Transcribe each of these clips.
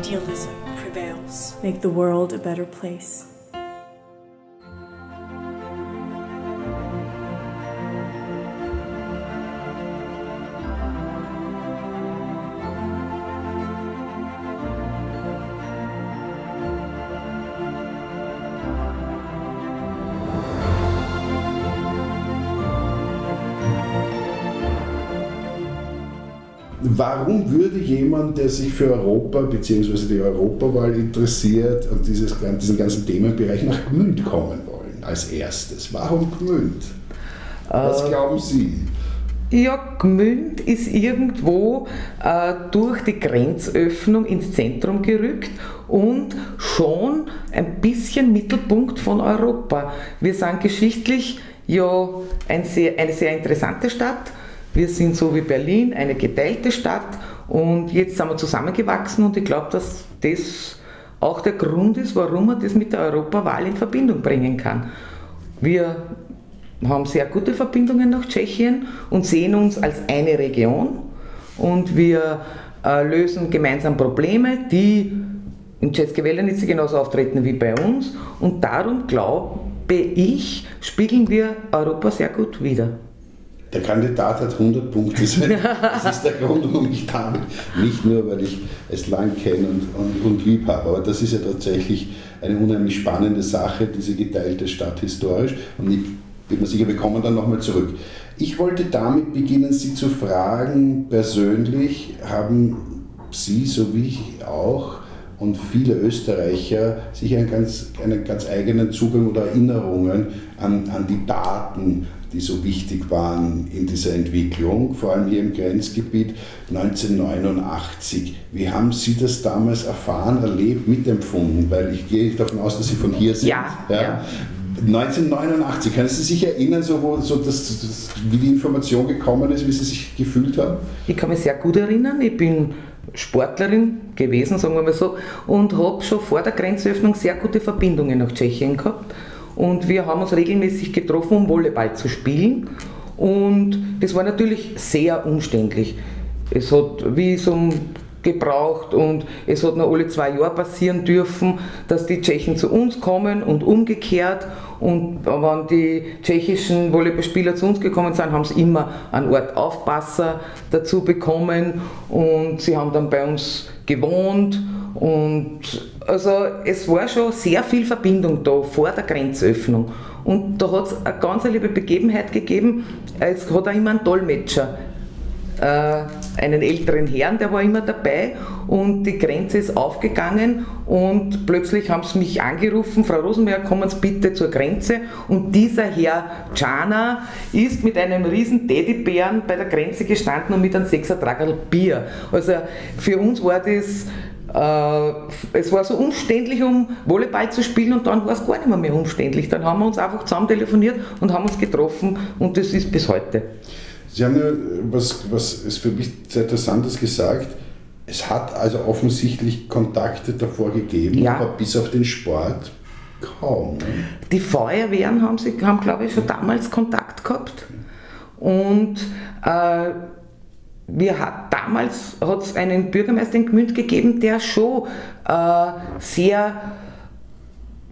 idealism prevails. Make the world a better place. Warum würde jemand, der sich für Europa bzw. die Europawahl interessiert und dieses, diesen ganzen Themenbereich nach Gmünd kommen wollen als erstes? Warum Gmünd? Was äh, glauben Sie? Ja, Gmünd ist irgendwo äh, durch die Grenzöffnung ins Zentrum gerückt und schon ein bisschen Mittelpunkt von Europa. Wir sind geschichtlich ja ein sehr, eine sehr interessante Stadt wir sind so wie Berlin eine geteilte Stadt und jetzt sind wir zusammengewachsen und ich glaube, dass das auch der Grund ist, warum man das mit der Europawahl in Verbindung bringen kann. Wir haben sehr gute Verbindungen nach Tschechien und sehen uns als eine Region und wir äh, lösen gemeinsam Probleme, die in Czeske genauso auftreten wie bei uns und darum glaube ich, spiegeln wir Europa sehr gut wider. Der Kandidat hat 100 Punkte. Das ist der Grund, warum ich damit, nicht nur, weil ich es lang kenne und, und, und lieb habe, aber das ist ja tatsächlich eine unheimlich spannende Sache, diese geteilte Stadt historisch. Und ich bin mir sicher, wir kommen dann nochmal zurück. Ich wollte damit beginnen, Sie zu fragen, persönlich haben Sie, so wie ich auch, und viele Österreicher sich einen ganz, einen ganz eigenen Zugang oder Erinnerungen an, an die Daten die so wichtig waren in dieser Entwicklung, vor allem hier im Grenzgebiet 1989. Wie haben Sie das damals erfahren, erlebt, mitempfunden? Weil ich gehe davon aus, dass Sie von hier sind. Ja. ja. ja. 1989, können Sie sich erinnern, so, wo, so das, das, wie die Information gekommen ist, wie Sie sich gefühlt haben? Ich kann mich sehr gut erinnern. Ich bin Sportlerin gewesen, sagen wir mal so, und habe schon vor der Grenzöffnung sehr gute Verbindungen nach Tschechien gehabt. Und wir haben uns regelmäßig getroffen, um Volleyball zu spielen. Und das war natürlich sehr umständlich. Es hat Visum gebraucht und es hat nur alle zwei Jahre passieren dürfen, dass die Tschechen zu uns kommen und umgekehrt. Und wenn die tschechischen Volleyballspieler zu uns gekommen sind, haben sie immer einen Ort Aufpasser dazu bekommen und sie haben dann bei uns gewohnt und also es war schon sehr viel Verbindung da vor der Grenzöffnung. Und da hat es eine ganz liebe Begebenheit gegeben. Es hat auch immer einen Dolmetscher, äh, einen älteren Herrn, der war immer dabei und die Grenze ist aufgegangen und plötzlich haben sie mich angerufen, Frau Rosenberg, kommen Sie bitte zur Grenze und dieser Herr Jana ist mit einem riesen Teddybären bei der Grenze gestanden und mit einem Sechser Bier. Also für uns war das es war so umständlich, um Volleyball zu spielen und dann war es gar nicht mehr, mehr umständlich. Dann haben wir uns einfach zusammen telefoniert und haben uns getroffen und das ist bis heute. Sie haben ja was, was ist für mich sehr Interessantes gesagt. Es hat also offensichtlich Kontakte davor gegeben, ja. aber bis auf den Sport kaum. Ne? Die Feuerwehren haben, sie, haben glaube ich, schon damals Kontakt gehabt. Und äh, wir hat, damals hat es einen Bürgermeister in Gmünd gegeben, der schon äh, sehr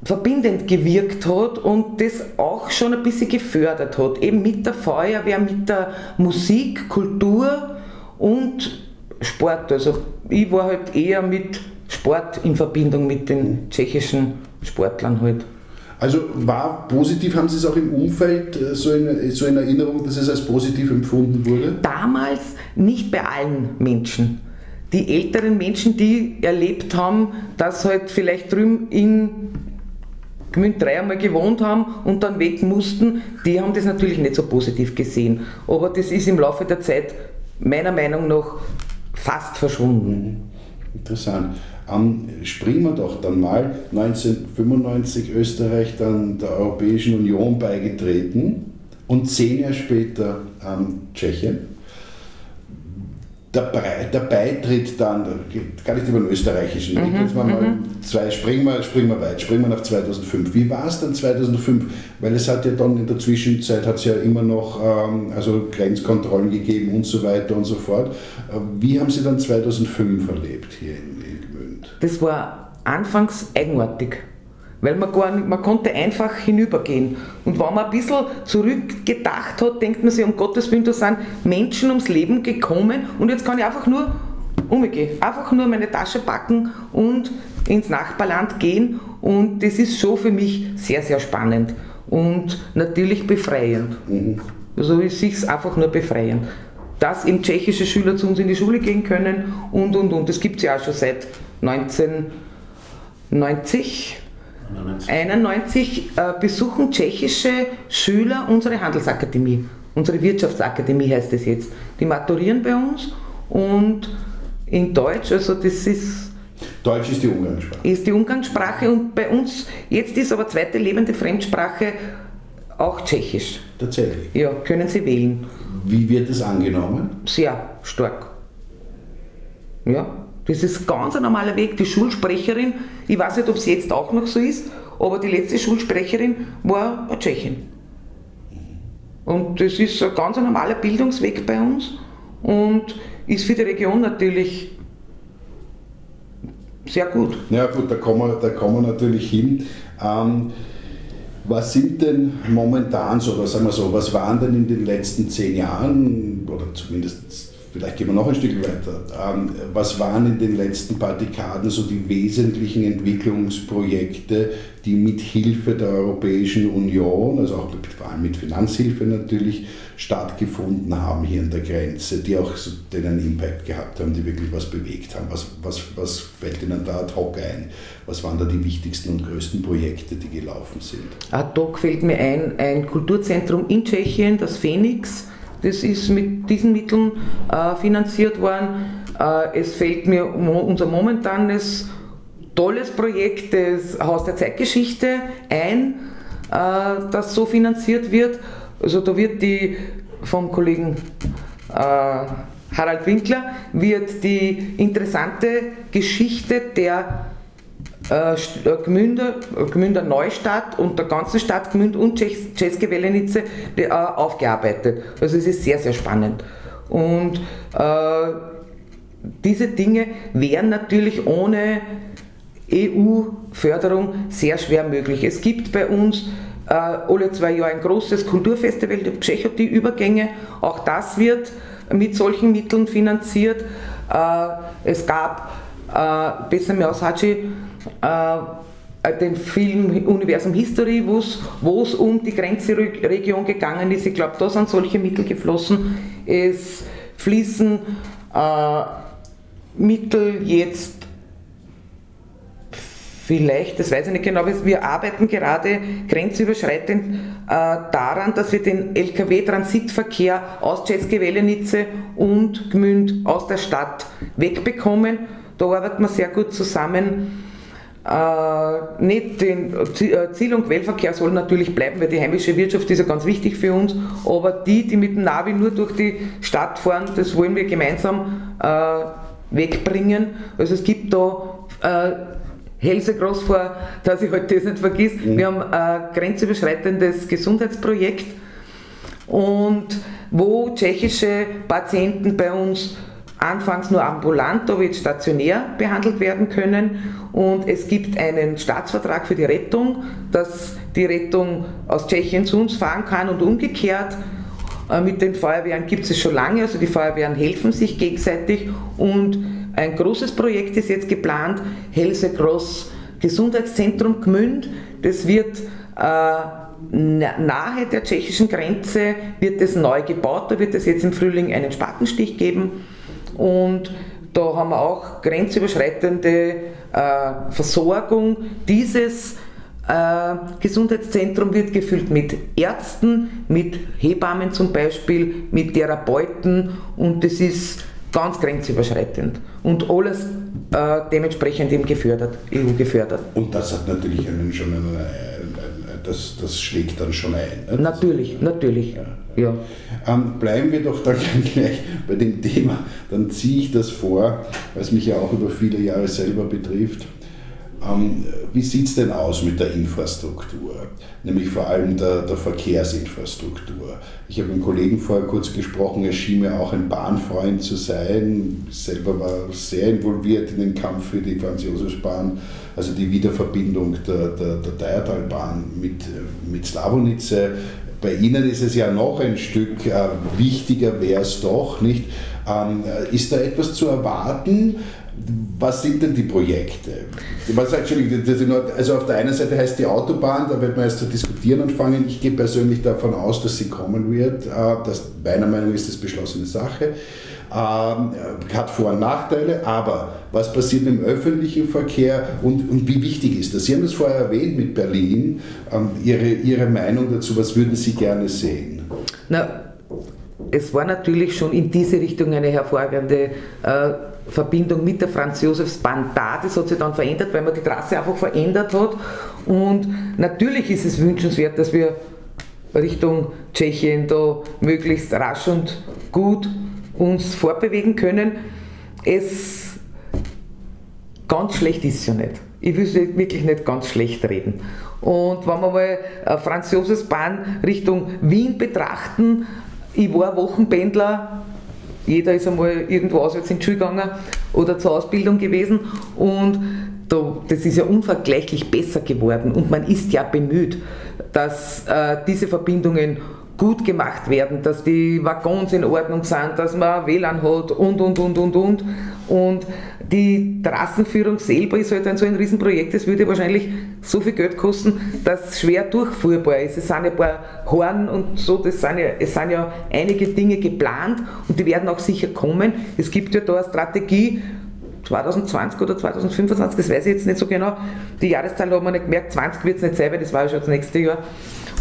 verbindend gewirkt hat und das auch schon ein bisschen gefördert hat. Eben mit der Feuerwehr, mit der Musik, Kultur und Sport. Also ich war halt eher mit Sport in Verbindung mit den tschechischen Sportlern halt. Also war positiv, haben Sie es auch im Umfeld äh, so in, so in Erinnerung, dass es als positiv empfunden wurde? Damals nicht bei allen Menschen. Die älteren Menschen, die erlebt haben, dass halt vielleicht drüben in Gmünd 3 einmal gewohnt haben und dann weg mussten, die haben das natürlich nicht so positiv gesehen. Aber das ist im Laufe der Zeit meiner Meinung nach fast verschwunden. Interessant. Ähm, springen wir doch dann mal 1995 Österreich dann der Europäischen Union beigetreten und zehn Jahre später ähm, Tschechien. der, der, Beitritt dann, gar nicht über den österreichischen, mhm, jetzt mal, mhm. zwei, springen, wir, springen wir weit, springen wir nach 2005. Wie war es dann 2005? Weil es hat ja dann in der Zwischenzeit hat es ja immer noch ähm, also Grenzkontrollen gegeben und so weiter und so fort. Äh, wie haben Sie dann 2005 erlebt hier in? Das war anfangs eigenartig. Weil man, gar nicht, man konnte einfach hinübergehen. Und wenn man ein bisschen zurückgedacht hat, denkt man sich, um Gottes Willen, da sind Menschen ums Leben gekommen und jetzt kann ich einfach nur umgehen. Einfach nur meine Tasche packen und ins Nachbarland gehen. Und das ist schon für mich sehr, sehr spannend und natürlich befreiend. Mhm. Also ich sehe es einfach nur befreiend. Dass eben tschechische Schüler zu uns in die Schule gehen können und und und. Das gibt es ja auch schon seit 1990 91 äh, besuchen tschechische Schüler unsere Handelsakademie. Unsere Wirtschaftsakademie heißt es jetzt. Die maturieren bei uns und in Deutsch, also das ist. Deutsch ist die Umgangssprache. Ist die Umgangssprache und bei uns, jetzt ist aber zweite lebende Fremdsprache auch Tschechisch. Tatsächlich? Ja, können Sie wählen. Wie wird es angenommen? Sehr stark. Ja, das ist ganz ein normaler Weg. Die Schulsprecherin, ich weiß nicht, ob es jetzt auch noch so ist, aber die letzte Schulsprecherin war eine Tschechin. Und das ist ein ganz normaler Bildungsweg bei uns und ist für die Region natürlich sehr gut. Ja gut, da kommen wir, da kommen wir natürlich hin. Ähm, was sind denn momentan so, oder sagen wir so, was waren denn in den letzten zehn Jahren, oder zumindest vielleicht gehen wir noch ein Stück weiter. Ähm, was waren in den letzten paar Dekaden so die wesentlichen Entwicklungsprojekte, die mit Hilfe der Europäischen Union, also auch vor allem mit Finanzhilfe natürlich, stattgefunden haben hier an der Grenze, die auch so den Impact gehabt haben, die wirklich was bewegt haben? Was, was, was fällt Ihnen da ad hoc ein? Was waren da die wichtigsten und größten Projekte, die gelaufen sind? Ad hoc fällt mir ein, ein Kulturzentrum in Tschechien, das Phoenix das ist mit diesen Mitteln äh, finanziert worden. Äh, es fällt mir unser momentanes tolles Projekt des Haus der Zeitgeschichte ein, äh, das so finanziert wird. Also da wird die vom Kollegen äh, Harald Winkler wird die interessante Geschichte der äh, äh, Gmünder, Gmünder Neustadt und der ganzen Stadt Gmünd und České Velenice äh, aufgearbeitet. Also es ist sehr, sehr spannend. Und äh, diese Dinge wären natürlich ohne EU-Förderung sehr schwer möglich. Es gibt bei uns äh, alle zwei Jahre ein großes Kulturfestival, die Pschechoti-Übergänge. Auch das wird mit solchen Mitteln finanziert. Äh, es gab äh, aus äh, den Film Universum History, wo es um die Grenzregion gegangen ist. Ich glaube, da sind solche Mittel geflossen. Es fließen äh, Mittel jetzt vielleicht, das weiß ich nicht genau, wir arbeiten gerade grenzüberschreitend äh, daran, dass wir den Lkw-Transitverkehr aus Czeske und Gmünd aus der Stadt wegbekommen. Da arbeiten wir sehr gut zusammen äh, nicht den äh, Ziel- und Quellverkehr soll natürlich bleiben, weil die heimische Wirtschaft ist ja ganz wichtig für uns, aber die, die mit dem Navi nur durch die Stadt fahren, das wollen wir gemeinsam äh, wegbringen. Also es gibt da äh, Helse groß vor, dass ich heute halt das nicht vergiss. Mhm. Wir haben ein grenzüberschreitendes Gesundheitsprojekt und wo tschechische Patienten bei uns anfangs nur ambulant, aber jetzt stationär behandelt werden können. Und es gibt einen Staatsvertrag für die Rettung, dass die Rettung aus Tschechien zu uns fahren kann und umgekehrt. Äh, mit den Feuerwehren gibt es schon lange, also die Feuerwehren helfen sich gegenseitig und ein großes Projekt ist jetzt geplant, Helse Cross Gesundheitszentrum Gmünd. Das wird äh, nahe der tschechischen Grenze wird es neu gebaut, da wird es jetzt im Frühling einen Spatenstich geben und da haben wir auch grenzüberschreitende äh, Versorgung. Dieses äh, Gesundheitszentrum wird gefüllt mit Ärzten, mit Hebammen zum Beispiel, mit Therapeuten und das ist ganz grenzüberschreitend und alles äh, dementsprechend eben gefördert, EU gefördert. Und das hat natürlich einen, schon einen, das, das schlägt dann schon ein. Ne? Natürlich, natürlich. Ja. Ja. Ähm, bleiben wir doch dann gleich bei dem Thema. Dann ziehe ich das vor, es mich ja auch über viele Jahre selber betrifft. Ähm, wie sieht es denn aus mit der Infrastruktur, nämlich vor allem der, der Verkehrsinfrastruktur? Ich habe mit einem Kollegen vorher kurz gesprochen, er schien mir auch ein Bahnfreund zu sein, ich selber war sehr involviert in den Kampf für die Franz-Josefs-Bahn, also die Wiederverbindung der, der, der Deiertalbahn mit, mit Slavonice. Bei Ihnen ist es ja noch ein Stück äh, wichtiger, wäre es doch, nicht? Ähm, ist da etwas zu erwarten? was sind denn die Projekte? Was, also auf der einen Seite heißt die Autobahn, da wird man erst zu diskutieren anfangen. Ich gehe persönlich davon aus, dass sie kommen wird. Äh, das, meiner Meinung nach ist das beschlossene Sache. Ähm, hat Vor- und Nachteile, aber was passiert im öffentlichen Verkehr und, und wie wichtig ist das? Sie haben das vorher erwähnt mit Berlin. Ähm, Ihre, Ihre Meinung dazu, was würden Sie gerne sehen? Na, es war natürlich schon in diese Richtung eine hervorragende äh, Verbindung mit der Franz-Josefs-Bahn da. Das hat sich dann verändert, weil man die Trasse einfach verändert hat. Und natürlich ist es wünschenswert, dass wir Richtung Tschechien da möglichst rasch und gut uns fortbewegen können. Es ganz schlecht ist es ja nicht. Ich will wirklich nicht ganz schlecht reden. Und wenn wir mal Franz Josefs Bahn Richtung Wien betrachten, ich war Wochenpendler jeder ist einmal irgendwo auswärts in die Schule gegangen oder zur Ausbildung gewesen und da, das ist ja unvergleichlich besser geworden und man ist ja bemüht, dass äh, diese Verbindungen gut gemacht werden, dass die Waggons in Ordnung sind, dass man WLAN hat und, und, und, und, und. Und die Trassenführung selber ist halt ein so ein Riesenprojekt, das würde wahrscheinlich so viel Geld kosten, dass es schwer durchfuhrbar ist. Es sind ja ein paar Horn und so, das sind ja, es sind ja einige Dinge geplant und die werden auch sicher kommen. Es gibt ja da eine Strategie, 2020 oder 2025, das weiß ich jetzt nicht so genau. Die Jahreszahl haben wir nicht gemerkt, 20 wird es nicht sein, weil das war ja schon das nächste Jahr.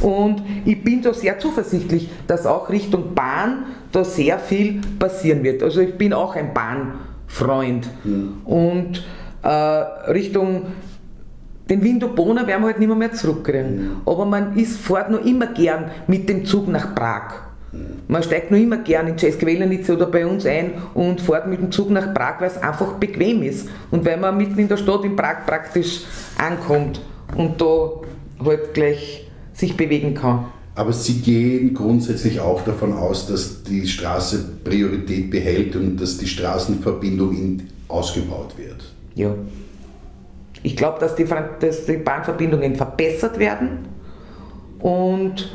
Und ich bin da sehr zuversichtlich, dass auch Richtung Bahn da sehr viel passieren wird. Also ich bin auch ein Bahnfreund. Mhm. Und äh, Richtung den Windobona werden wir halt nicht mehr, mehr zurückkriegen. Mhm. Aber man ist, fährt noch immer gern mit dem Zug nach Prag. Mhm. Man steigt noch immer gern in Czesk oder bei uns ein und fährt mit dem Zug nach Prag, weil es einfach bequem ist. Und weil man mitten in der Stadt in Prag praktisch ankommt und da halt gleich sich bewegen kann. Aber Sie gehen grundsätzlich auch davon aus, dass die Straße Priorität behält und dass die Straßenverbindung ausgebaut wird. Ja. Ich glaube, dass die, dass die Bahnverbindungen verbessert werden und,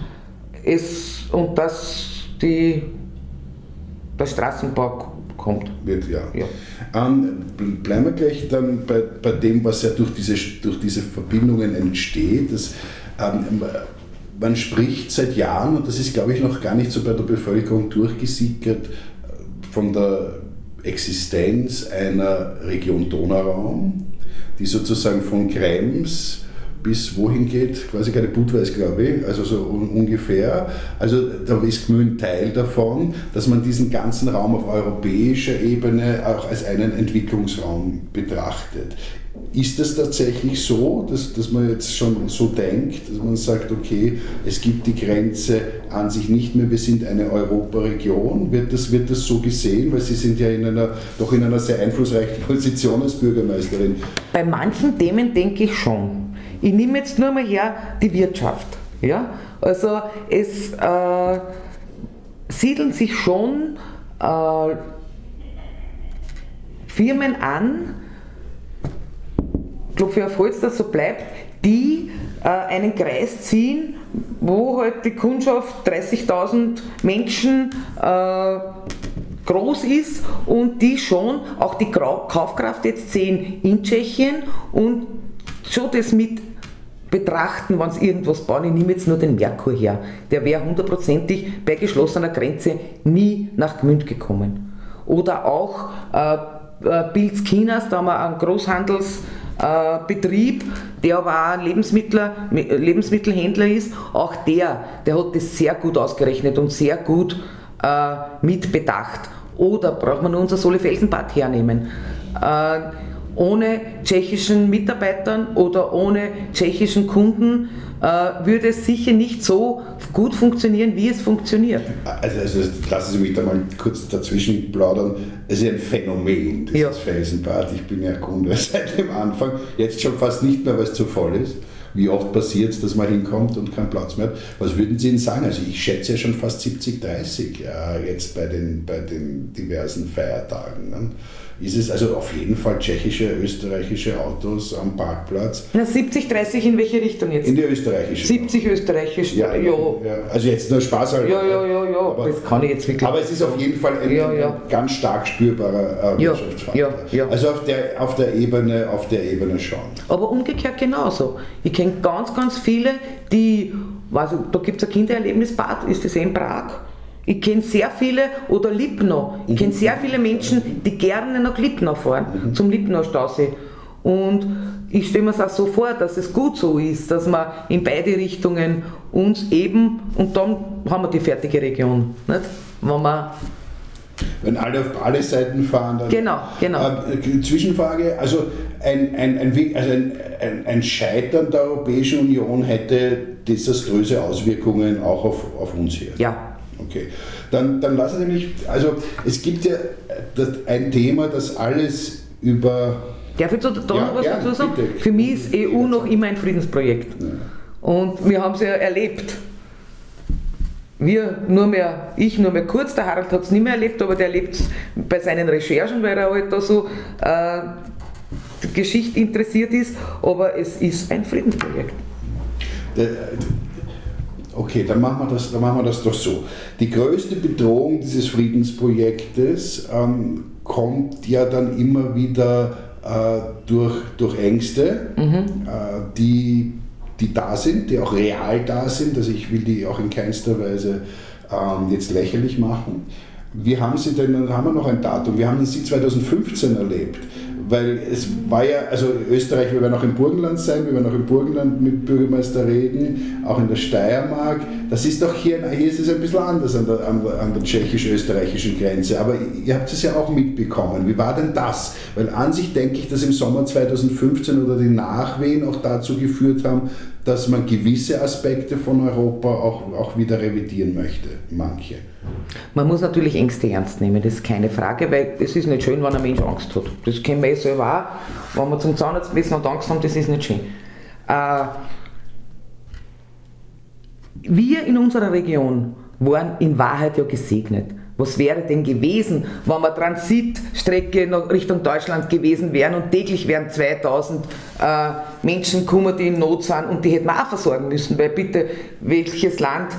es, und dass die, der Straßenbau kommt. Wird, ja. ja. Ähm, bleiben wir gleich dann bei, bei dem, was ja durch diese, durch diese Verbindungen entsteht. Das, man spricht seit Jahren, und das ist, glaube ich, noch gar nicht so bei der Bevölkerung durchgesickert, von der Existenz einer Region Donauraum, die sozusagen von Krems bis wohin geht, quasi keine Budweis, glaube ich, also so ungefähr. Also da ist Gmünd Teil davon, dass man diesen ganzen Raum auf europäischer Ebene auch als einen Entwicklungsraum betrachtet. Ist es tatsächlich so, dass, dass man jetzt schon so denkt, dass man sagt, okay, es gibt die Grenze an sich nicht mehr, wir sind eine Europaregion? Wird das, wird das so gesehen? Weil Sie sind ja in einer, doch in einer sehr einflussreichen Position als Bürgermeisterin. Bei manchen Themen denke ich schon. Ich nehme jetzt nur mal her die Wirtschaft. Ja? Also es äh, siedeln sich schon äh, Firmen an, glaube für Erfolg, dass so bleibt, die äh, einen Kreis ziehen, wo halt die Kundschaft 30.000 Menschen äh, groß ist und die schon auch die Kaufkraft jetzt sehen in Tschechien und schon das mit betrachten, wenn sie irgendwas bauen. Ich nehme jetzt nur den Merkur her. Der wäre hundertprozentig bei geschlossener Grenze nie nach Gmünd gekommen. Oder auch äh, äh Pilz Chinas, da haben wir einen Großhandelsbetrieb, äh, der aber auch Lebensmittel, Lebensmittelhändler ist. Auch der, der hat das sehr gut ausgerechnet und sehr gut äh, mitbedacht. Oder braucht man nur unser Sole Felsenbad hernehmen. Äh, ohne tschechischen Mitarbeitern oder ohne tschechischen Kunden äh, würde es sicher nicht so gut funktionieren, wie es funktioniert. Also, also lassen Sie mich da mal kurz dazwischen plaudern. Es ist ein Phänomen, dieses ja. Felsenbad. Ich bin ja Kunde seit dem Anfang. Jetzt schon fast nicht mehr, weil es zu voll ist. Wie oft passiert es, dass man hinkommt und keinen Platz mehr hat? Was würden Sie denn sagen? Also ich schätze ja schon fast 70, 30 äh, jetzt bei den, bei den diversen Feiertagen. Ne? Ist es also auf jeden Fall tschechische, österreichische Autos am Parkplatz. Na, 70, 30 in welche Richtung jetzt? In die österreichische. 70 österreichisch, ja, ja. Also jetzt nur Spaß halt. Ja, ja, ja, ja. Aber, das kann ich jetzt wirklich. Aber es ist auf jeden Fall ein, ja, ja. ganz stark spürbarer äh, Wirtschaftsfaktor. Ja, ja. Also auf der, auf, der Ebene, auf der Ebene schon. Aber umgekehrt genauso. Ich kenne ganz, ganz viele, die, weiß ich, da gibt es ein Kindererlebnisbad, ist das eh in Prag? Ich kenne sehr viele, oder Lipno, ich kenne sehr viele Menschen, die gerne nach Lipno fahren, mhm. zum Lipno-Stausee. Und ich stelle mir es auch so vor, dass es gut so ist, dass man in beide Richtungen uns eben, und dann haben wir die fertige Region. Nicht? Wenn man wenn alle auf alle Seiten fahren, dann. Genau, genau. Äh, Zwischenfrage: Also, ein, ein, ein, also ein, ein, Scheitern der Europäischen Union hätte desaströse Auswirkungen auch auf, auf uns hier. Ja, Okay, dann, dann lassen Sie mich, also es gibt ja ein Thema, das alles über... Darf ich da noch ja, was dazu sagen? Bitte. Für mich ist EU noch immer ein Friedensprojekt. Ja. Und wir haben es ja erlebt. Wir nur mehr, ich nur mehr kurz, der Harald hat es nicht mehr erlebt, aber der erlebt es bei seinen Recherchen, weil er halt da so äh, Geschichte interessiert ist, aber es ist ein Friedensprojekt. Okay, dann machen, wir das, dann machen wir das doch so. Die größte Bedrohung dieses Friedensprojektes ähm, kommt ja dann immer wieder äh, durch, durch Ängste, mhm. äh, die, die da sind, die auch real da sind. Also ich will die auch in keinster Weise ähm, jetzt lächerlich machen. Wie haben Sie denn, dann haben wir noch ein Datum, wir haben Sie 2015 erlebt weil es war ja, also Österreich, wir werden auch im Burgenland sein, wir werden auch im Burgenland mit Bürgermeister reden, auch in der Steiermark. Das ist doch hier, hier ist es ein bisschen anders an der, an der, an der tschechisch-österreichischen Grenze, aber ihr habt es ja auch mitbekommen. Wie war denn das? Weil an sich denke ich, dass im Sommer 2015 oder die Nachwehen auch dazu geführt haben, dass man gewisse Aspekte von Europa auch, auch wieder revidieren möchte, manche. Man muss natürlich Ängste ernst nehmen, das ist keine Frage, weil es ist nicht schön, wenn ein Mensch Angst hat. Das kennen wir eh selber auch. Wenn wir zum Zahnarzt müssen und Angst haben, das ist nicht schön. Äh, wir in unserer Region waren in Wahrheit ja gesegnet. Was wäre denn gewesen, wenn wir Transitstrecke Richtung Deutschland gewesen wären und täglich wären 2000 äh, Menschen gekommen, die in Not sind und die hätten wir auch versorgen müssen, weil bitte, welches Land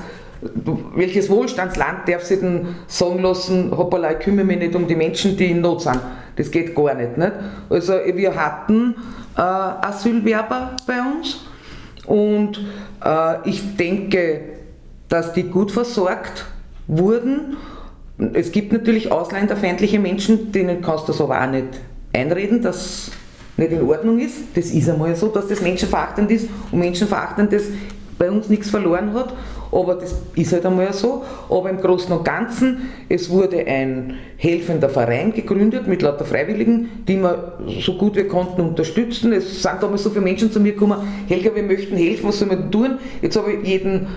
welches Wohlstandsland darf sich denn sagen lassen, hoppala, ich kümmere mich nicht um die Menschen, die in Not sind. Das geht gar nicht. nicht? Also wir hatten äh, Asylwerber bei uns und äh, ich denke, dass die gut versorgt wurden. Es gibt natürlich ausländerfeindliche Menschen, denen kannst du das aber auch nicht einreden, dass nicht in Ordnung ist. Das ist einmal so, dass das menschenverachtend ist und menschenverachtendes bei uns nichts verloren hat, aber das ist halt einmal so. Aber im Großen und Ganzen, es wurde ein helfender Verein gegründet mit lauter Freiwilligen, die wir so gut wir konnten unterstützen. Es sind damals so viele Menschen zu mir gekommen, Helga, wir möchten helfen, was sollen wir tun? Jetzt habe ich jeden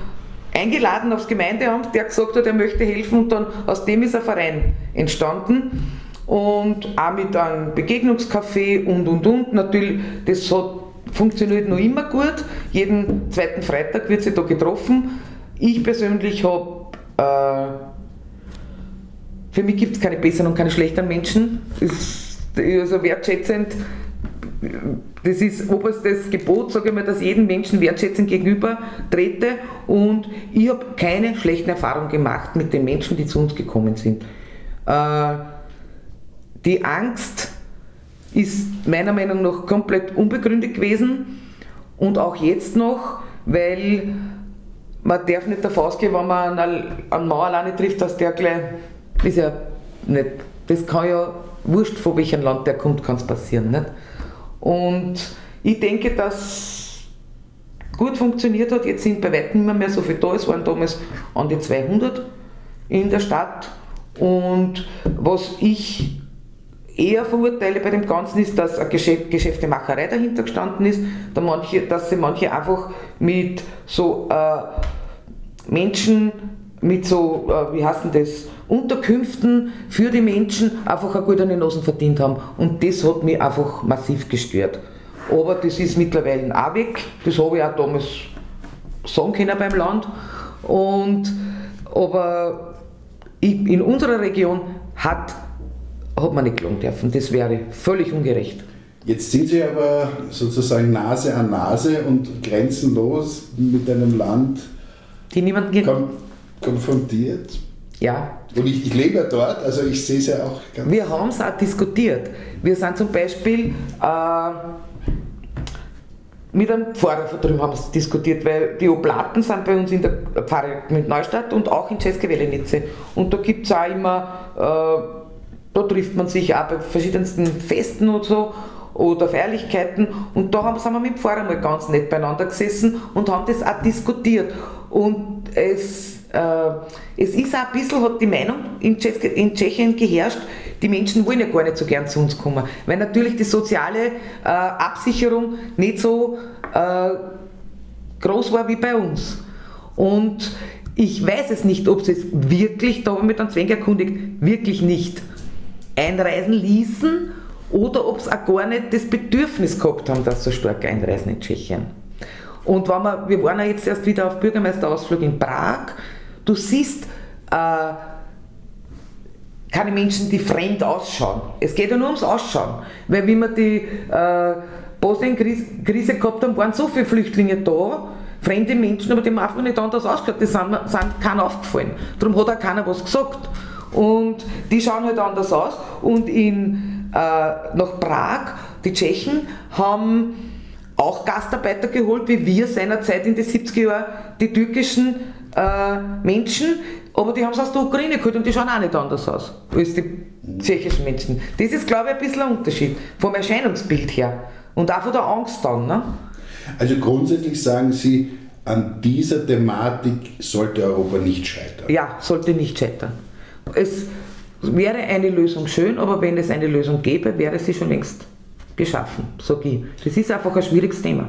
eingeladen aufs Gemeindeamt, der gesagt hat, er möchte helfen und dann aus dem ist ein Verein entstanden und auch mit einem Begegnungscafé und und und. Natürlich, das hat funktioniert noch immer gut. Jeden zweiten Freitag wird sie da getroffen. Ich persönlich habe, äh, für mich gibt es keine besseren und keine schlechteren Menschen. Ist, also wertschätzend, das ist oberstes Gebot, sage ich mal, dass jedem Menschen wertschätzend gegenüber trete und ich habe keine schlechten Erfahrungen gemacht mit den Menschen, die zu uns gekommen sind. Äh, die Angst, ist meiner Meinung nach komplett unbegründet gewesen und auch jetzt noch, weil man darf nicht davon ausgehen, wenn man einen, einen Mann alleine trifft, dass der gleich, ist ja nicht, das kann ja wurscht, von welchem Land der kommt, kann es passieren. Nicht? Und ich denke, dass gut funktioniert hat. Jetzt sind bei weitem nicht mehr so viele da. Es waren damals an die 200 in der Stadt. Und was ich eher verurteile bei dem Ganzen ist, dass eine Geschäft, Geschäftemacherei dahinter gestanden ist, da manche, dass sie manche einfach mit so äh, Menschen, mit so, äh, wie heißt denn das, Unterkünften für die Menschen einfach eine gute Nasen verdient haben. Und das hat mich einfach massiv gestört. Aber das ist mittlerweile auch weg. Das habe ich auch damals sagen können beim Land. Und, aber in unserer Region hat, hat man nicht gelangen dürfen. Das wäre völlig ungerecht. Jetzt sind Sie aber sozusagen Nase an Nase und grenzenlos mit einem Land die niemanden kon konfrontiert. Ja. Und ich, ich lebe ja dort, also ich sehe es ja auch ganz. Wir haben es auch diskutiert. Wir sind zum Beispiel äh, mit einem Pfarrer von drüben haben diskutiert, weil die Oblaten sind bei uns in der Pfarre mit Neustadt und auch in Welenice. Und da gibt es auch immer, äh, da trifft man sich auch bei verschiedensten Festen und so oder Feierlichkeiten und da haben, sind wir mit dem Pfarrer mal ganz nett beieinander gesessen und haben das auch diskutiert. Und es, äh, es ist auch ein bisschen, hat die Meinung in, Tschech in Tschechien geherrscht, die Menschen wollen ja gar nicht so gern zu uns kommen, weil natürlich die soziale äh, Absicherung nicht so äh, groß war wie bei uns. Und ich weiß es nicht, ob sie es wirklich, da habe ich mich dann Zwang erkundigt, wirklich nicht einreisen ließen oder ob sie auch gar nicht das Bedürfnis gehabt haben, dass sie so stark einreisen in Tschechien. Und wenn wir, wir waren ja jetzt erst wieder auf Bürgermeisterausflug in Prag, du siehst äh, keine Menschen, die fremd ausschauen. Es geht ja nur ums Ausschauen. Weil wie wir die äh, Bosnien-Krise gehabt haben, waren so viele Flüchtlinge da, fremde Menschen, aber die haben einfach nicht anders ausgeschaut, die sind, sind keinem aufgefallen. Darum hat auch keiner was gesagt. Und die schauen halt anders aus. Und in, äh, nach Prag, die Tschechen haben auch Gastarbeiter geholt, wie wir seinerzeit in den 70er Jahren die türkischen äh, Menschen, aber die haben es aus der Ukraine geholt und die schauen auch nicht anders aus als die tschechischen Menschen. Das ist, glaube ich, ein bisschen ein Unterschied vom Erscheinungsbild her und auch von der Angst dann. Ne? Also grundsätzlich sagen Sie, an dieser Thematik sollte Europa nicht scheitern. Ja, sollte nicht scheitern. Es wäre eine Lösung schön, aber wenn es eine Lösung gäbe, wäre sie schon längst geschaffen, sage ich. Das ist einfach ein schwieriges Thema.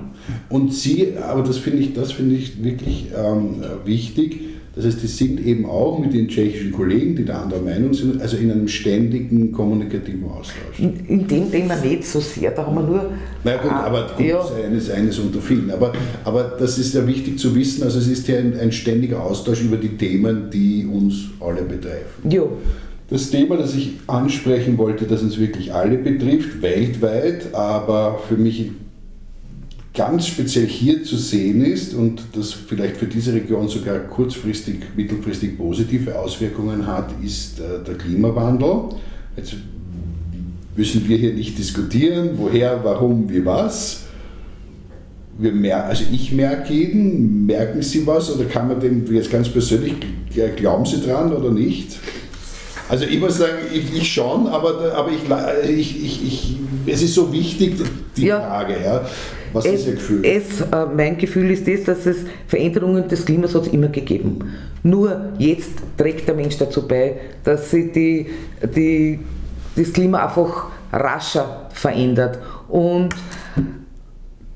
Und Sie, aber das finde ich, das ich wirklich ähm, wichtig, das heißt, die sind eben auch mit den tschechischen Kollegen, die da anderer Meinung sind, also in einem ständigen kommunikativen Austausch. In, in dem Thema nicht so sehr, da haben wir nur. Na gut, ah, aber gut, ja. eines, eines unter vielen. Aber, aber das ist ja wichtig zu wissen, also es ist ja ein, ein ständiger Austausch über die Themen, die uns alle betreffen. Ja. Das Thema, das ich ansprechen wollte, das uns wirklich alle betrifft, weltweit, aber für mich ganz speziell hier zu sehen ist und das vielleicht für diese Region sogar kurzfristig, mittelfristig positive Auswirkungen hat, ist äh, der Klimawandel. Jetzt müssen wir hier nicht diskutieren, woher, warum, wie, was. Wir mer also ich merke jeden, merken Sie was oder kann man dem jetzt ganz persönlich, glauben Sie dran oder nicht? Also ich muss sagen, ich, ich schon, aber, aber ich, ich, ich, ich, es ist so wichtig, die ja. Frage. Ja. Was es, ist Ihr Gefühl? Es, äh, mein Gefühl ist das, dass es Veränderungen des Klimas hat immer gegeben. Nur jetzt trägt der Mensch dazu bei, dass sich die, die, das Klima einfach rascher verändert. Und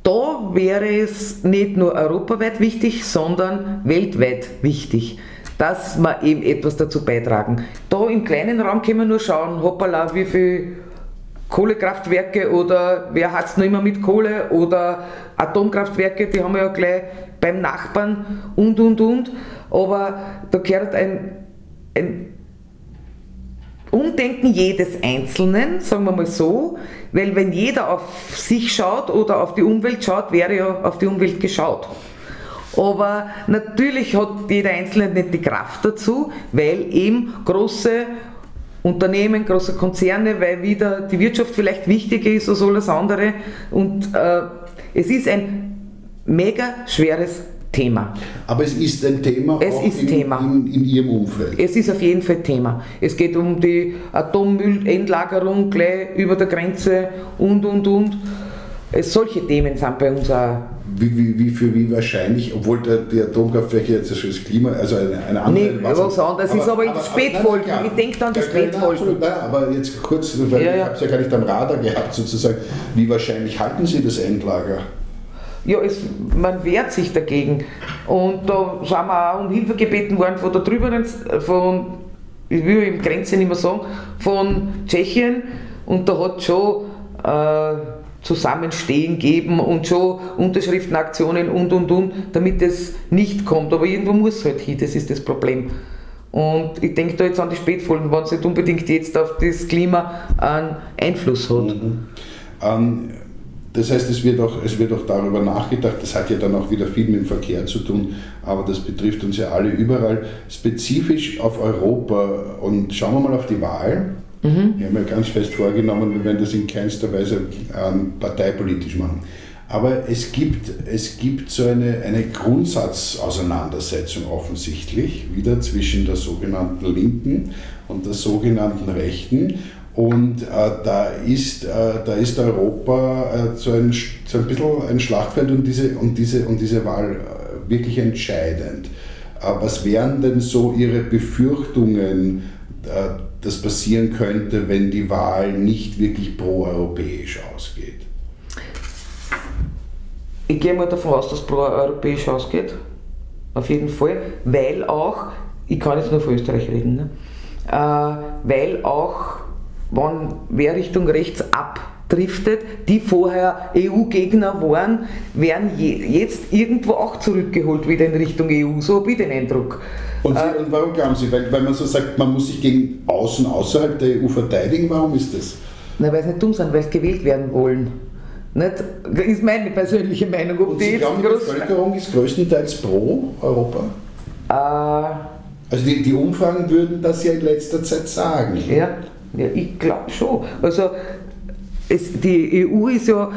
da wäre es nicht nur europaweit wichtig, sondern weltweit wichtig dass wir eben etwas dazu beitragen. Da im kleinen Raum können wir nur schauen, hoppala, wie viele Kohlekraftwerke oder wer hat es noch immer mit Kohle oder Atomkraftwerke, die haben wir ja gleich beim Nachbarn und und und. Aber da gehört ein, ein Umdenken jedes Einzelnen, sagen wir mal so, weil wenn jeder auf sich schaut oder auf die Umwelt schaut, wäre ja auf die Umwelt geschaut. Aber natürlich hat jeder Einzelne nicht die Kraft dazu, weil eben große Unternehmen, große Konzerne, weil wieder die Wirtschaft vielleicht wichtiger ist als alles andere. Und äh, es ist ein mega schweres Thema. Aber es ist ein Thema es auch ist in, Thema. In, in, Ihrem Umfeld. Es ist auf jeden Fall Thema. Es geht um die Atommüllendlagerung gleich über der Grenze und, und, und. Es, solche Themen sind bei uns auch wie, wie, wie, für wie wahrscheinlich, obwohl der, die Atomkraftwerke jetzt schon das Klima, also eine, eine andere. Nee, was anderes ist aber in Spätfolgen. nein, Ich denke an die Spätfolgen. nein, aber jetzt kurz, weil Ja, ich ja. habe es ja gar nicht am Radar gehabt sozusagen, wie wahrscheinlich halten Sie das Endlager? Ja, es, man wehrt sich dagegen. Und da sind wir auch um Hilfe gebeten worden von da drüben, von, ich will im Grenze nicht mehr sagen, von Tschechien. Und da hat schon äh, Zusammenstehen gegeben und schon Unterschriftenaktionen und und und, damit es nicht kommt. Aber irgendwo muss es halt hin, das ist das Problem. Und ich denke da jetzt an die Spätfolgen, wenn es nicht unbedingt jetzt auf das Klima einen Einfluss hat. Ähm, das heißt, es wird, auch, es wird auch darüber nachgedacht, das hat ja dann auch wieder viel mit dem Verkehr zu tun, aber das betrifft uns ja alle überall, spezifisch auf Europa. Und schauen wir mal auf die Wahl. Wir haben ja ganz fest vorgenommen, wir werden das in keinster Weise ähm, parteipolitisch machen. Aber es gibt, es gibt so eine, eine Grundsatzauseinandersetzung offensichtlich wieder zwischen der sogenannten Linken und der sogenannten Rechten. Und äh, da, ist, äh, da ist Europa äh, so, ein, so ein bisschen ein Schlachtfeld und diese, und diese, und diese Wahl äh, wirklich entscheidend. Äh, was wären denn so Ihre Befürchtungen, äh, das passieren könnte, wenn die Wahl nicht wirklich proeuropäisch ausgeht? Ich gehe mal davon aus, dass pro-europäisch ausgeht. Auf jeden Fall. Weil auch, ich kann jetzt nur für Österreich reden, ne? äh, weil auch, wenn wer Richtung rechts abdriftet, die vorher EU-Gegner waren, werden je, jetzt irgendwo auch zurückgeholt wieder in Richtung EU. So habe ich den Eindruck. Und, Sie, und warum glauben Sie? Weil, weil man so sagt, man muss sich gegen außen, außerhalb der EU verteidigen. Warum ist das? Na, weil sie nicht dumm sind, weil sie gewählt werden wollen. Nicht? Das ist meine persönliche Meinung. Ob Und die glauben, die Bevölkerung ist größtenteils pro Europa? äh, Also die, die Umfragen würden das ja in letzter Zeit sagen. Ja, ja ich glaube schon. Also es, die EU ist ja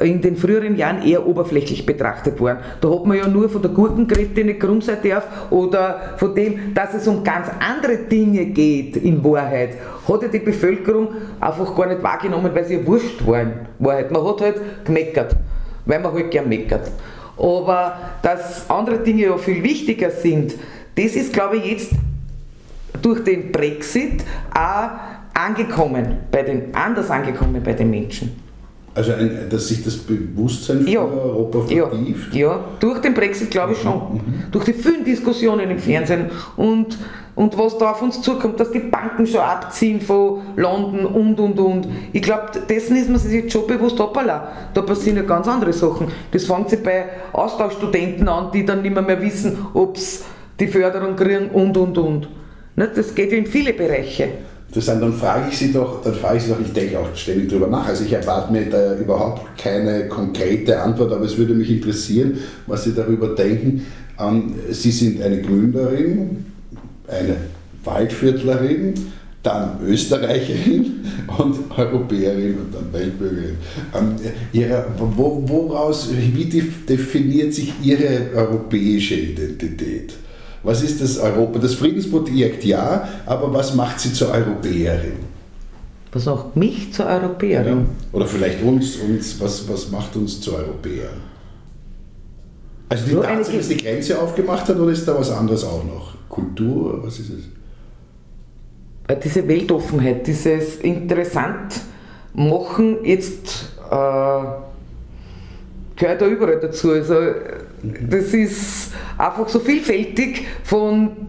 in den früheren Jahren eher oberflächlich betrachtet worden. Da hat man ja nur von der Gurkengritte nicht krumm sein darf oder von dem, dass es um ganz andere Dinge geht in Wahrheit, hat ja die Bevölkerung einfach gar nicht wahrgenommen, weil sie ja wurscht war in Wahrheit. Man hat halt gemeckert, weil man halt gern meckert. Aber dass andere Dinge ja viel wichtiger sind, das ist glaube ich jetzt durch den Brexit auch angekommen, bei den, anders angekommen bei den Menschen. Also ein, dass sich das Bewusstsein für Ja. Europa Ja, vertieft. ja, durch den Brexit glaube ich schon. Durch die vielen Diskussionen im Fernsehen und, und was da auf uns zukommt, dass die Banken schon abziehen von London und und und. Ich glaube, dessen ist man sich jetzt schon bewusst, hoppala, da passieren ja ganz andere Sachen. Das fängt sich bei Austauschstudenten an, die dann nicht mehr, mehr wissen, ob sie die Förderung kriegen und und und. Das geht ja in viele Bereiche. Interessant, dann frage ich Sie doch, dann frage ich Sie doch, ich denke auch ständig drüber nach. Also ich erwarte mir da überhaupt keine konkrete Antwort, aber es würde mich interessieren, was Sie darüber denken. Ähm, Sie sind eine Gmünderin, eine Waldviertlerin, dann Österreicherin und Europäerin und dann Weltbürgerin. Ähm, ihre, wo, woraus, wie def- definiert sich Ihre europäische Identität? Was ist das Europa? Das Friedensprojekt ja, aber was macht sie zur Europäerin? Was macht mich zur Europäerin? Oder vielleicht uns, uns was, was macht uns zu Europäern? Also die eine Tatsache, dass die Grenze aufgemacht hat, oder ist da was anderes auch noch? Kultur, was ist es? Äh, diese Weltoffenheit, dieses interessant machen, jetzt äh, gehört da überall dazu. Also, das ist einfach so vielfältig von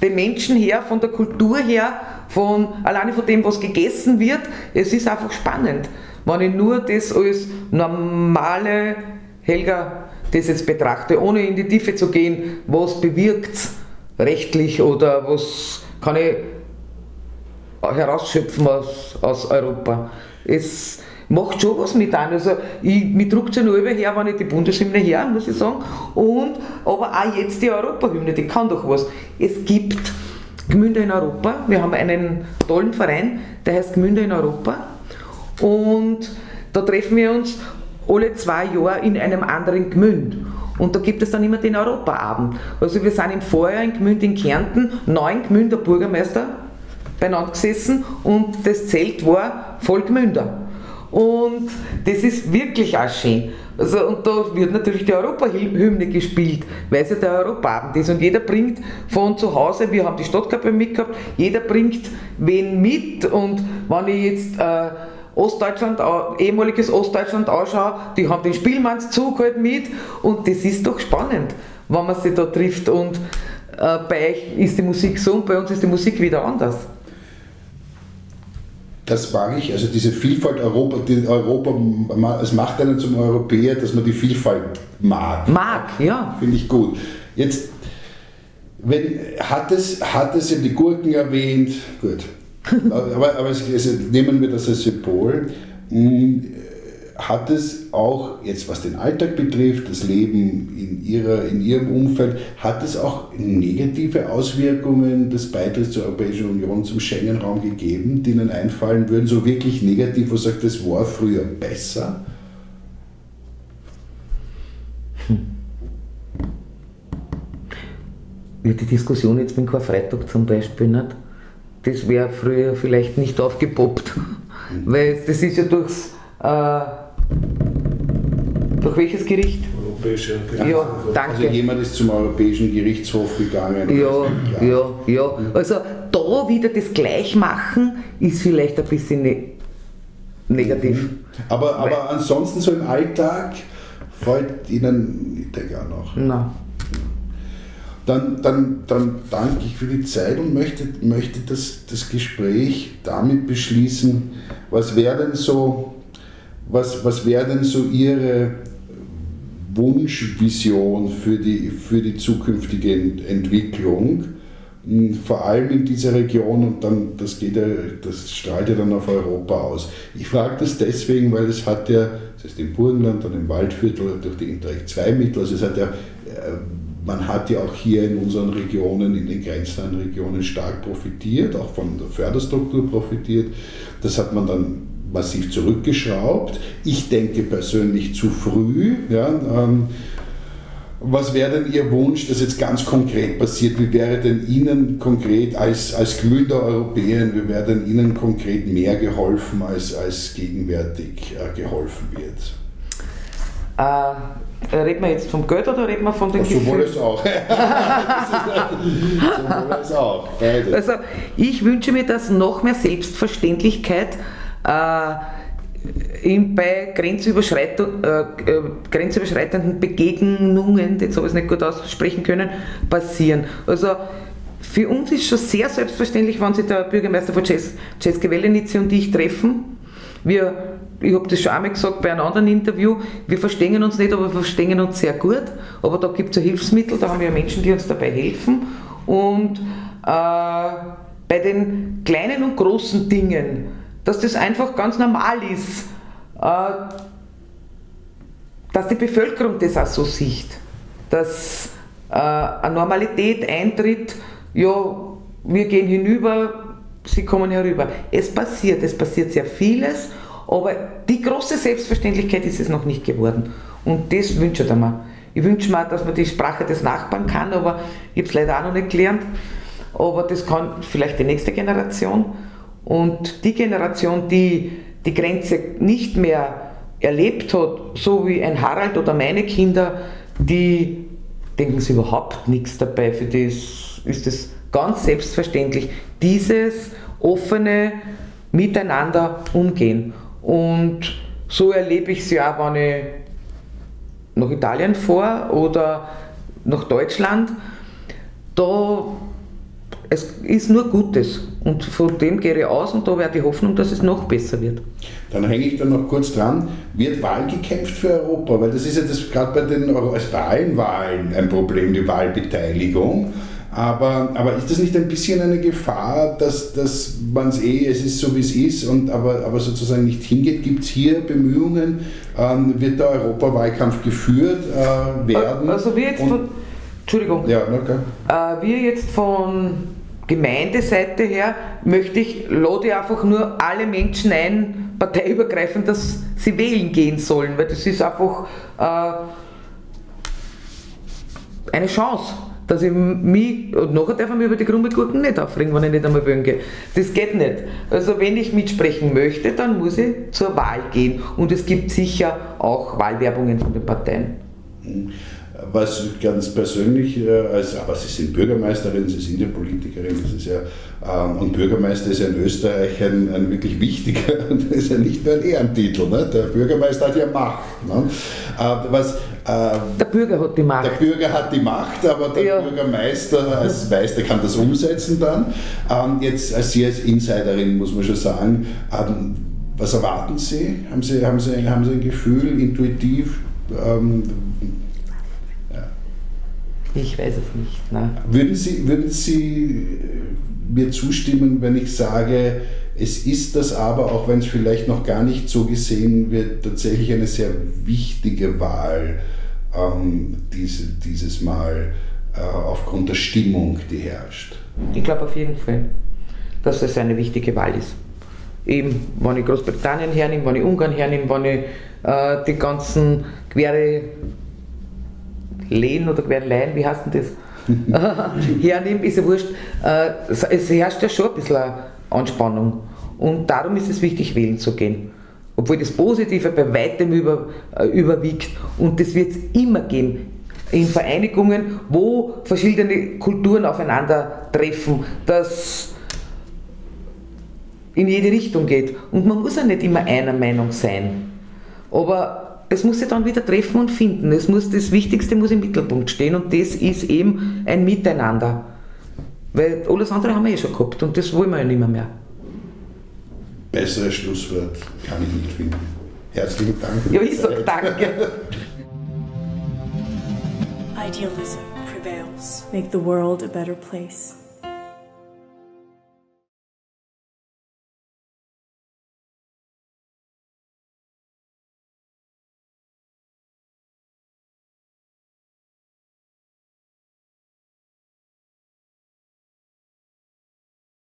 den Menschen her, von der Kultur her, von alleine von dem, was gegessen wird. Es ist einfach spannend. Wenn ich nur das als normale Helga das jetzt betrachte, ohne in die Tiefe zu gehen, was bewirkt rechtlich oder was kann ich herausschöpfen aus, aus Europa. Es macht schon was mit an. Also ich, mich druckt ja nur her, wenn ich die Bundeshymne her, muss ich sagen. Und, aber auch jetzt die Europahymne, die kann doch was. Es gibt Gmünder in Europa. Wir haben einen tollen Verein, der heißt Gmünder in Europa. Und da treffen wir uns alle zwei Jahre in einem anderen Gmünd. Und da gibt es dann immer den Europaabend. Also wir sind im Vorjahr in Gmünd in Kärnten, neun Gmünder Bürgermeister beieinander gesessen und das Zelt war voll Gmünder. Und das ist wirklich auch schön. Also, und da wird natürlich die Europahymne gespielt, weil es ja der Europabend ist. Und jeder bringt von zu Hause, wir haben die Stadtkörper mitgehabt, jeder bringt wen mit. Und wenn ich jetzt äh, Ostdeutschland, ehemaliges Ostdeutschland anschaue, die haben den Spielmannszug halt mit. Und das ist doch spannend, wenn man sich da trifft. Und äh, bei euch ist die Musik so und bei uns ist die Musik wieder anders das mag ich, also diese Vielfalt Europa, die Europa, es macht einen zum Europäer, dass man die Vielfalt mag. Mag, ja. Finde ich gut. Jetzt, wenn, hat es, hat es eben die Gurken erwähnt, gut, aber, aber es, also nehmen wir das als Symbol. Hat es auch, jetzt was den Alltag betrifft, das Leben in, ihrer, in ihrem Umfeld, hat es auch negative Auswirkungen des Beitritts zur Europäischen Union zum Schengen-Raum gegeben, die Ihnen einfallen würden, so wirklich negativ, wo sagt, das war früher besser? Hm. Ja, die Diskussion jetzt mit Karfreitag zum Beispiel nicht, das wäre früher vielleicht nicht aufgepoppt, mhm. weil das ist ja durchs äh, durch welches Gericht? Europäische Gerichtshof. Ja, danke. Also jemand ist zum Europäischen Gerichtshof gegangen. Ja, ja, ja. Also da wieder das Gleichmachen ist vielleicht ein bisschen ne negativ. Mhm. Aber, aber ansonsten so im Alltag freut Ihnen nicht gar noch. Nein. Dann, dann, dann danke ich für die Zeit und möchte, möchte das, das Gespräch damit beschließen. Was wäre denn so was, was wäre denn so Ihre Wunschvision für die, für die zukünftige Entwicklung? Hm, vor allem in dieser Region und dann, das geht ja, das strahlt ja dann auf Europa aus. Ich frage das deswegen, weil es hat ja, das heißt im Burgenland, dann im Waldviertel durch die Interreg 2 Mittel, also es hat ja, äh, man hat ja auch hier in unseren Regionen, in den grenznahen Regionen stark profitiert, auch von der Förderstruktur profitiert. Das hat man dann massiv zurückgeschraubt. Ich denke persönlich zu früh. Ja, ähm, was wäre denn Ihr Wunsch, dass jetzt ganz konkret passiert? Wie wäre denn Ihnen konkret als, als glühender Europäer, wie wäre denn Ihnen konkret mehr geholfen, als, als gegenwärtig äh, geholfen wird? Äh, reden wir jetzt vom Geld oder reden wir von den Gefühlen? Sowohl es auch. sowohl es auch. Beides. Also ich wünsche mir, dass noch mehr Selbstverständlichkeit in, bei Grenzüberschreit, äh, äh, grenzüberschreitenden Begegnungen, jetzt habe ich es nicht gut aussprechen können, passieren. Also für uns ist schon sehr selbstverständlich, wenn sich der Bürgermeister von Cesche Welenice und ich treffen. Wir, ich habe das schon einmal gesagt bei einem anderen Interview, wir verstehen uns nicht, aber wir verstehen uns sehr gut. Aber da gibt es ja Hilfsmittel, da haben wir Menschen, die uns dabei helfen. Und äh, bei den kleinen und großen Dingen, dass das einfach ganz normal ist, äh, dass die Bevölkerung das auch so sieht, dass äh, eine Normalität eintritt, ja, wir gehen hinüber, sie kommen herüber. Es passiert, es passiert sehr vieles, aber die große Selbstverständlichkeit ist es noch nicht geworden. Und das wünsche ich mir. Ich wünsche mir, dass man die Sprache des Nachbarn kann, aber ich habe es leider auch noch nicht gelernt. Aber das kann vielleicht die nächste Generation. Und die Generation, die die Grenze nicht mehr erlebt hat, so wie ein Harald oder meine Kinder, die denken sich überhaupt nichts dabei. Für die ist es ganz selbstverständlich, dieses offene Miteinander umgehen. Und so erlebe ich es ja auch, wenn ich nach Italien fahre oder nach Deutschland. Da es ist nur Gutes und von dem gehe ich aus und da wäre die Hoffnung, dass es noch besser wird. Dann hänge ich da noch kurz dran. Wird Wahl gekämpft für Europa? Weil das ist ja das gerade bei den also bei allen Wahlen ein Problem, die Wahlbeteiligung. Aber, aber ist das nicht ein bisschen eine Gefahr, dass, dass man es eh, es ist so wie es ist, und aber, aber sozusagen nicht hingeht? Gibt es hier Bemühungen? Ähm, wird der Europawahlkampf geführt äh, werden? Also wir jetzt von, Entschuldigung, ja, okay. äh, wir jetzt von Gemeindeseite her möchte ich, lade einfach nur alle Menschen ein, parteiübergreifend, dass sie wählen gehen sollen, weil das ist einfach äh, eine Chance. dass ich mich, und nachher darf ich mich über die krumme nicht aufregen, wenn ich nicht einmal wählen gehe. Das geht nicht. Also wenn ich mitsprechen möchte, dann muss ich zur Wahl gehen. Und es gibt sicher auch Wahlwerbungen von den Parteien. Was ganz persönlich, äh, als, aber Sie sind Bürgermeisterin, Sie sind ja Politikerin, das ist ja, ähm, und Bürgermeister ist ja in Österreich ein, ein wirklich wichtiger, das ist ja nicht nur ein Ehrentitel, ne? der Bürgermeister hat ja Macht. Ne? Äh, was, äh, der Bürger hat die Macht. Der Bürger hat die Macht, aber der ja. Bürgermeister als Meister kann das umsetzen dann. Ähm, jetzt als Sie als Insiderin muss man schon sagen, ähm, was erwarten Sie? Haben Sie, haben Sie, haben Sie ein Gefühl, intuitiv? Ich weiß es nicht. Ne? Würden, Sie, würden Sie mir zustimmen, wenn ich sage, es ist das aber, auch wenn es vielleicht noch gar nicht so gesehen wird, tatsächlich eine sehr wichtige Wahl ähm, diese, dieses Mal äh, aufgrund der Stimmung, die herrscht? Ich glaube auf jeden Fall, dass es eine wichtige Wahl ist. Eben, wenn ich Großbritannien hernehme, wenn ich Ungarn hernehme, wenn ich äh, die ganzen quere Lehen oder Querlein, wie heißt denn das? hernehme, ist ja wurscht. Äh, es herrscht ja schon ein bisschen Anspannung. Und darum ist es wichtig, wählen zu gehen. Obwohl das Positive bei weitem über, äh, überwiegt. Und das wird es immer geben in Vereinigungen, wo verschiedene Kulturen aufeinandertreffen, das in jede Richtung geht. Und man muss ja nicht immer einer Meinung sein. Aber es muss sich dann wieder treffen und finden. Es muss, das Wichtigste muss im Mittelpunkt stehen und das ist eben ein Miteinander. Weil alles andere haben wir eh schon gehabt und das wollen wir ja nicht mehr. mehr. Besseres Schlusswort kann ich nicht finden. Herzlichen Dank. Ja, ich sage danke. Idealism prevails. Make the world a better place.